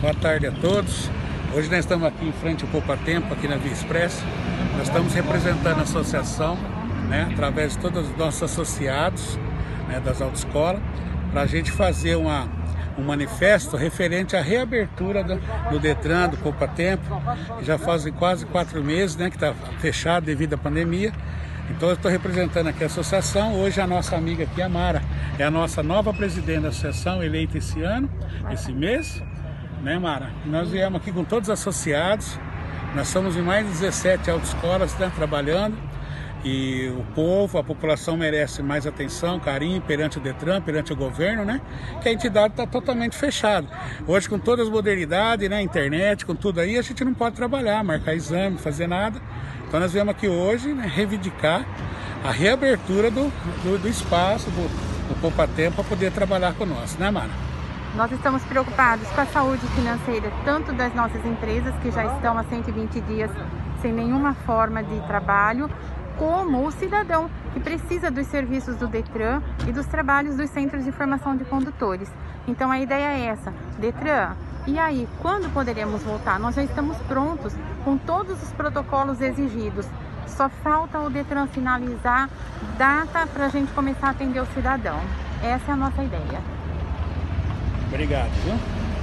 Boa tarde a todos. Hoje nós estamos aqui em frente ao Poupa Tempo, aqui na Via Express. Nós estamos representando a associação, né, através de todos os nossos associados né, das autoescolas, para a gente fazer uma, um manifesto referente à reabertura do, do Detran, do Poupa Tempo, já fazem quase quatro meses né, que está fechado devido à pandemia. Então eu estou representando aqui a associação. Hoje a nossa amiga aqui, a Mara, é a nossa nova presidente da associação, eleita esse ano, esse mês né, Mara? Nós viemos aqui com todos os associados, nós somos em mais de 17 autoescolas né, trabalhando e o povo, a população merece mais atenção, carinho perante o Detran, perante o governo, né? Que a entidade está totalmente fechada. Hoje, com todas as modernidades, né? Internet, com tudo aí, a gente não pode trabalhar, marcar exame, fazer nada. Então nós viemos aqui hoje né, reivindicar a reabertura do, do, do espaço, do, do Poupa Tempo, para poder trabalhar conosco, né, Mara? Nós estamos preocupados com a saúde financeira, tanto das nossas empresas, que já estão há 120 dias sem nenhuma forma de trabalho, como o cidadão que precisa dos serviços do Detran e dos trabalhos dos centros de formação de condutores. Então a ideia é essa, Detran, e aí, quando poderemos voltar? Nós já estamos prontos com todos os protocolos exigidos. Só falta o Detran finalizar data para a gente começar a atender o cidadão. Essa é a nossa ideia. Obrigado, viu?